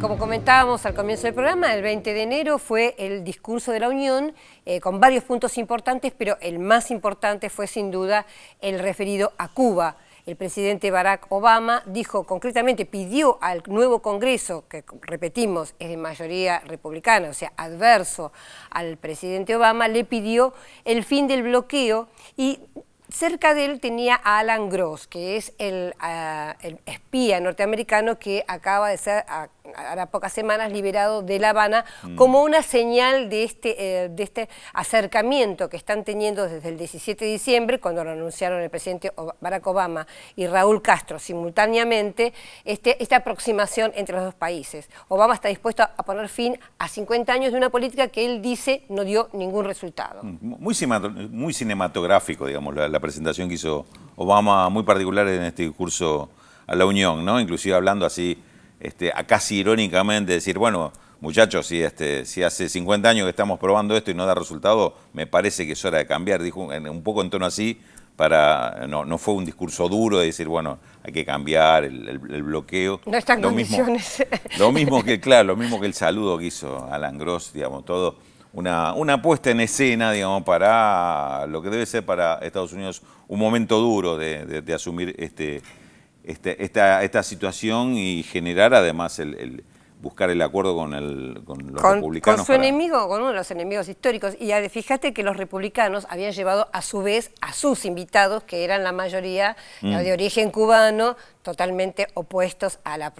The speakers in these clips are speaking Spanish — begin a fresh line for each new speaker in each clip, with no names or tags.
Como comentábamos al comienzo del programa, el 20 de enero fue el discurso de la Unión eh, con varios puntos importantes, pero el más importante fue sin duda el referido a Cuba. El presidente Barack Obama dijo concretamente, pidió al nuevo Congreso, que repetimos es de mayoría republicana, o sea, adverso al presidente Obama, le pidió el fin del bloqueo y Cerca de él tenía a Alan Gross, que es el, ah, espía norteamericano que acaba de ser, ahora pocas semanas, liberado de La Habana, mm. como una señal de este, eh, de este acercamiento que están teniendo desde el 17 de diciembre, cuando lo anunciaron el presidente Barack Obama y Raúl Castro simultáneamente, este, esta aproximación entre los dos países. Obama está dispuesto a poner fin a 50 años de una política que él dice no dio ningún resultado.
Mm, muy, muy cinematográfico, digamos, la presentación que hizo Obama, muy particular en este discurso a la Unión, ¿no? Inclusive hablando así, este, casi irónicamente, decir, bueno, muchachos, si, este, si hace 50 años que estamos probando esto y no da resultado, me parece que es hora de cambiar. Dijo un poco en tono así, para no, no fue un discurso duro de decir, bueno, hay que cambiar el, bloqueo.
No están lo condiciones.
Mismo, lo mismo que, claro, lo mismo que el saludo que hizo Alan Gross, digamos, todo una, una puesta en escena, digamos, para lo que debe ser para Estados Unidos un momento duro de, asumir este, este, esta, esta situación y generar además el buscar el acuerdo con, el, con los republicanos.
Con su enemigo, con uno de los enemigos históricos. Y fíjate que los republicanos habían llevado a su vez a sus invitados, que eran la mayoría mm. de origen cubano, totalmente opuestos a la,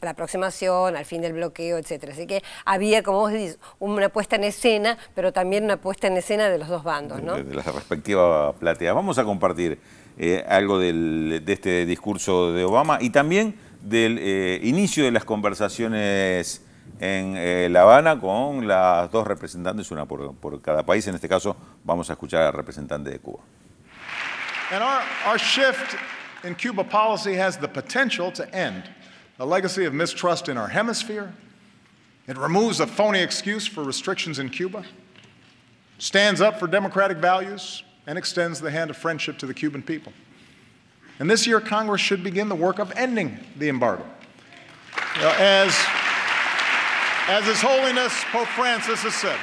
la, aproximación, al fin del bloqueo, etc. Así que había, como vos decís, una puesta en escena, pero también una puesta en escena de los dos bandos. ¿no?
De, la respectiva platea. Vamos a compartir eh, algo de este discurso de Obama y también del eh, inicio de las conversaciones en eh, La Habana con las dos representantes, una por, por, cada país. En este caso, vamos a escuchar al representante de Cuba.
And our, our shift in Cuba policy has the potential to end a legacy of mistrust in our hemisphere. It removes a phony excuse for restrictions in Cuba, stands up for democratic values, and extends the hand of friendship to the Cuban people. And this year, Congress should begin the work of ending the embargo. You know, as, as His Holiness Pope Francis has said,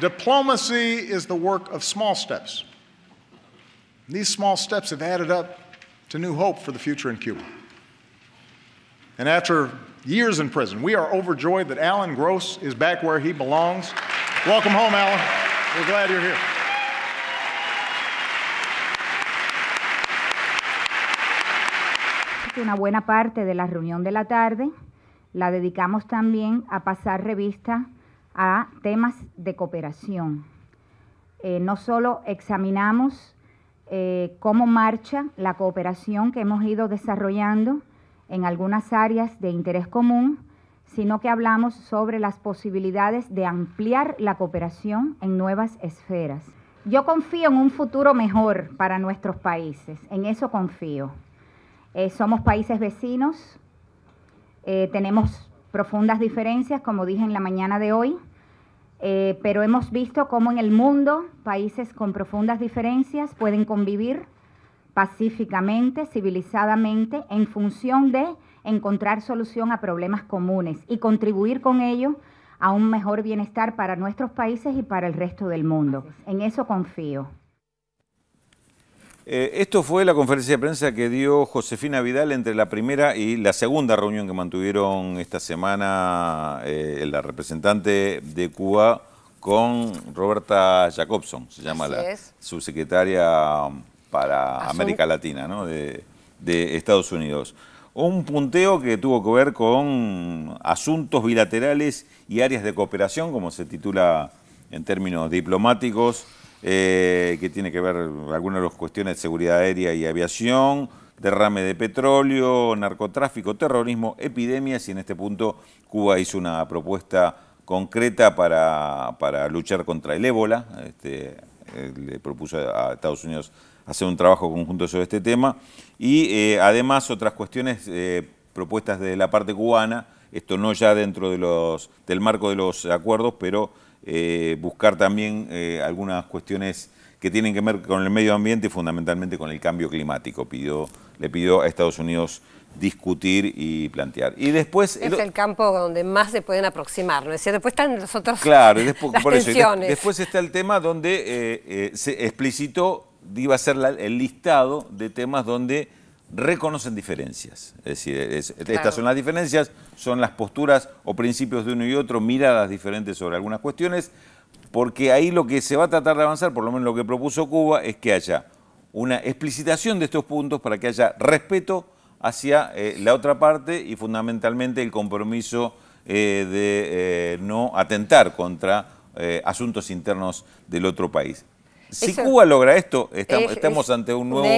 diplomacy is the work of small steps. These small steps have added up to new hope for the future in Cuba. And after years in prison, we are overjoyed that Alan Gross is back where he belongs. Welcome home, Alan.
Una buena parte de la reunión de la tarde la dedicamos también a pasar revista a temas de cooperación. Eh, no solo examinamos eh, cómo marcha la cooperación que hemos ido desarrollando en algunas áreas de interés común, sino que hablamos sobre las posibilidades de ampliar la cooperación en nuevas esferas. Yo confío en un futuro mejor para nuestros países, en eso confío. Eh, somos países vecinos, eh, tenemos profundas diferencias, como dije en la mañana de hoy, eh, pero hemos visto cómo en el mundo países con profundas diferencias pueden convivir pacíficamente, civilizadamente, en función de encontrar solución a problemas comunes y contribuir con ello a un mejor bienestar para nuestros países y para el resto del mundo. En eso confío.
Eh, esto fue la conferencia de prensa que dio Josefina Vidal entre la primera y la segunda reunión que mantuvieron esta semana eh, la representante de Cuba con Roberta Jacobson, se llama la subsecretaria para América Latina de, de Estados Unidos. Un punteo que tuvo que ver con asuntos bilaterales y áreas de cooperación, como se titula en términos diplomáticos, eh, que tiene que ver algunas de las cuestiones de seguridad aérea y aviación, derrame de petróleo, narcotráfico, terrorismo, epidemias y en este punto Cuba hizo una propuesta concreta para, luchar contra el ébola. Este, eh, le propuso a Estados Unidos hacer un trabajo conjunto sobre este tema y eh, además otras cuestiones propuestas de la parte cubana, esto no ya dentro de los, del marco de los acuerdos, pero eh, buscar también eh, algunas cuestiones que tienen que ver con el medio ambiente y fundamentalmente con el cambio climático. Pidió, le pidió a Estados Unidos discutir y plantear. Y después...
Es el campo donde más se pueden aproximar, ¿no es cierto? Después están los otros
Claro, y después, por eso, después está el tema donde eh, eh, se explicitó, iba a ser el listado de temas donde reconocen diferencias. Es decir, estas son las diferencias, son las posturas o principios de uno y otro, miradas diferentes sobre algunas cuestiones, porque ahí lo que se va a tratar de avanzar, por lo menos lo que propuso Cuba, es que haya una explicitación de estos puntos para que haya respeto hacia eh, la otra parte y fundamentalmente el compromiso eh, de eh, no atentar contra asuntos internos del otro país. Si Cuba logra esto, estamos, ante un nuevo,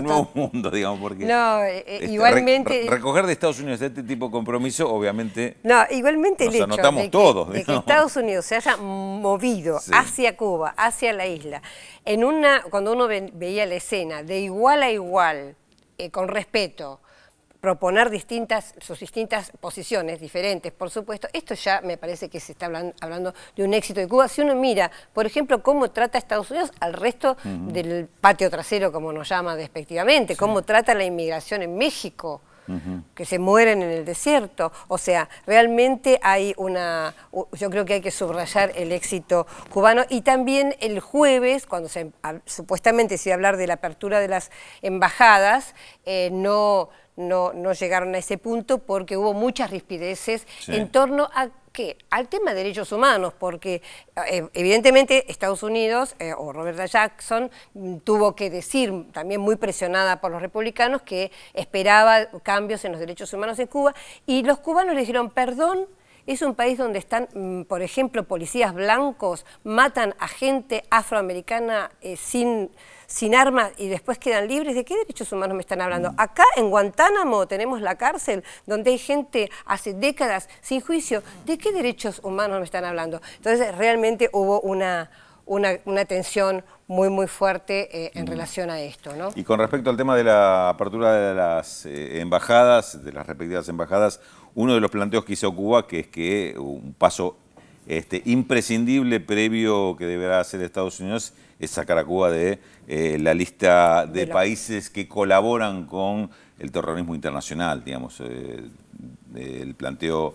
nuevo mundo, digamos, porque
no, este, igualmente
recoger de Estados Unidos este tipo de compromiso, obviamente.
No, igualmente el hecho
de, todos,
que, Estados Unidos se haya movido hacia Cuba, hacia la isla, en una cuando uno veía la escena de igual a igual, con respeto, proponer distintas, sus distintas posiciones diferentes, por supuesto, esto ya me parece que se está hablando, de un éxito de Cuba. Si uno mira, por ejemplo, cómo trata Estados Unidos al resto del patio trasero, como nos llama despectivamente, cómo trata la inmigración en México, que se mueren en el desierto. O sea, realmente hay una, yo creo que hay que subrayar el éxito cubano. Y también el jueves, cuando se, supuestamente se iba a hablar de la apertura de las embajadas, eh, no no, no llegaron a ese punto porque hubo muchas rispideces en torno a ¿qué? al tema de derechos humanos, porque eh, evidentemente Estados Unidos eh, o Robert Jackson tuvo que decir, también muy presionada por los republicanos, que esperaba cambios en los derechos humanos en Cuba, y los cubanos le dijeron, perdón, es un país donde están, mm, por ejemplo, policías blancos, matan a gente afroamericana eh, sin, sin armas y después quedan libres. ¿De qué derechos humanos me están hablando? Mm. Acá en Guantánamo tenemos la cárcel donde hay gente hace décadas sin juicio. ¿De qué derechos humanos me están hablando? Entonces realmente hubo una, una, tensión muy, muy fuerte eh, en relación a esto. ¿no?
Y con respecto al tema de la apertura de las eh, embajadas, de las respectivas embajadas, uno de los planteos que hizo Cuba, que es que un paso este, imprescindible previo que deberá hacer Estados Unidos es sacar a Cuba de eh, la lista de, países que colaboran con el terrorismo internacional, digamos. El planteo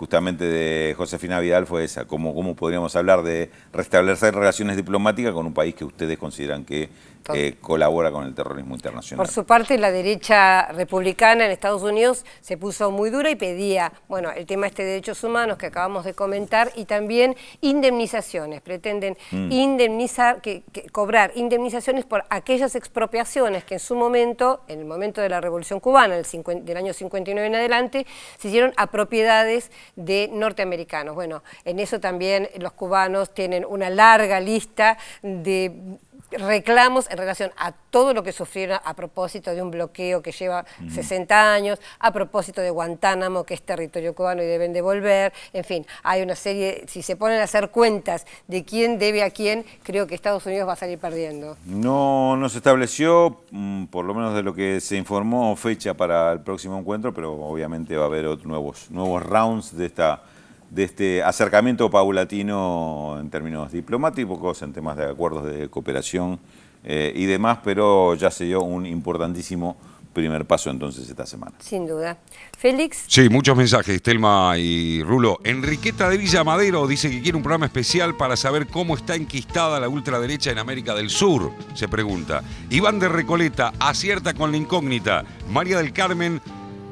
justamente de Josefina Vidal fue esa, cómo, cómo podríamos hablar de restablecer relaciones diplomáticas con un país que ustedes consideran que eh, colabora con el terrorismo internacional.
Por su parte, la derecha republicana en Estados Unidos se puso muy dura y pedía, bueno, el tema este de derechos humanos que acabamos de comentar y también indemnizaciones. Pretenden mm. indemnizar, que, cobrar indemnizaciones por aquellas expropiaciones que en su momento, en el momento de la Revolución Cubana, el del año 59 en adelante, se hicieron a propiedades de norteamericanos. Bueno, en eso también los cubanos tienen una larga lista de reclamos en relación a todo lo que sufrieron a propósito de un bloqueo que lleva 60 años, a propósito de Guantánamo, que es territorio cubano y deben devolver, en fin, hay una serie, si se ponen a hacer cuentas de quién debe a quién, creo que Estados Unidos va a salir perdiendo.
No, no se estableció, mm, por lo menos de lo que se informó, fecha para el próximo encuentro, pero obviamente va a haber nuevos, nuevos rounds de esta de este acercamiento paulatino en términos diplomáticos, en temas de acuerdos de cooperación eh, y demás, pero ya se dio un importantísimo primer paso entonces esta semana.
Sin duda. Félix.
Sí, muchos mensajes, Telma y Rulo. Enriqueta de Villa Madero dice que quiere un programa especial para saber cómo está enquistada la ultraderecha en América del Sur, se pregunta. Iván de Recoleta acierta con la incógnita. María del Carmen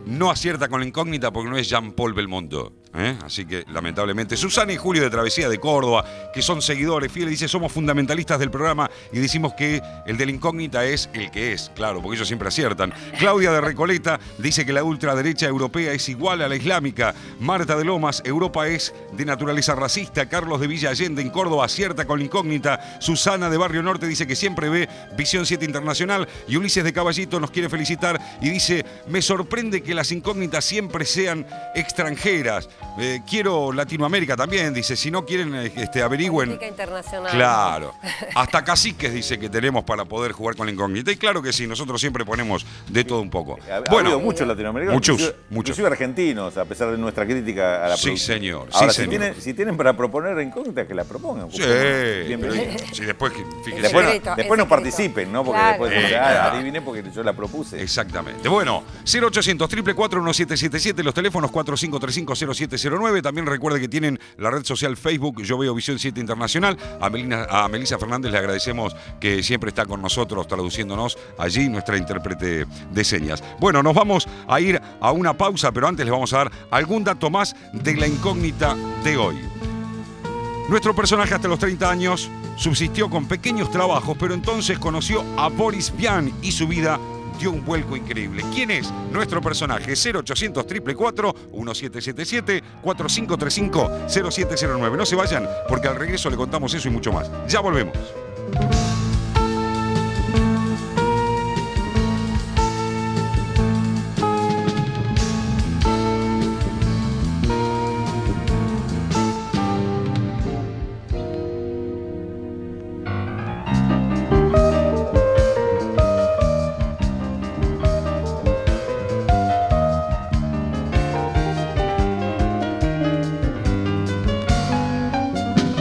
no acierta con la incógnita porque no es Jean-Paul Belmondo. ¿Eh? Así que, lamentablemente, Susana y Julio de Travesía de Córdoba, que son seguidores fieles, dice, somos fundamentalistas del programa y decimos que el de la incógnita es el que es, claro, porque ellos siempre aciertan. Claudia de Recoleta dice que la ultraderecha europea es igual a la islámica. Marta de Lomas, Europa es de naturaleza racista. Carlos de Villa Allende en Córdoba acierta con la incógnita. Susana de Barrio Norte dice que siempre ve Visión 7 Internacional. Y Ulises de Caballito nos quiere felicitar y dice, me sorprende que las incógnitas siempre sean extranjeras. Eh, quiero Latinoamérica también, dice, si no quieren, eh, este, averigüen.
Política internacional.
Claro. Hasta caciques dice que tenemos para poder jugar con la incógnita. Y claro que sí, nosotros siempre ponemos de todo un poco.
Ha, ha
Bueno,
habido muchos latinoamericanos,
Muchos,
inclusive,
muchos.
inclusive argentinos, a pesar de nuestra crítica a la
Sí, señor, sí,
Ahora, si,
señor.
Tienen, si tienen para proponer incógnitas, que la propongan.
Sí,
Bienvenido.
sí, después, que- fíjese.
Después,
secreto,
después no participen, ¿no? Porque
Claro.
después
Eh,
ah,
claro.
adiviné porque yo la propuse.
Exactamente. Bueno, 0800 444 1777 los teléfonos 45350709. También recuerde que tienen la red social Facebook Yo Veo Visión 7 Internacional. A, Melina, a Melissa Fernández le agradecemos que siempre está con nosotros traduciéndonos allí, nuestra intérprete de señas. Bueno, nos vamos a ir a una pausa, pero antes les vamos a dar algún dato más de la incógnita de hoy. Nuestro personaje hasta los 30 años subsistió con pequeños trabajos, pero entonces conoció a Boris Vian y su vida dio un vuelco increíble. ¿Quién es nuestro personaje? 0800 444 1777 4535 0709. No se vayan porque al regreso le contamos eso y mucho más. Ya volvemos.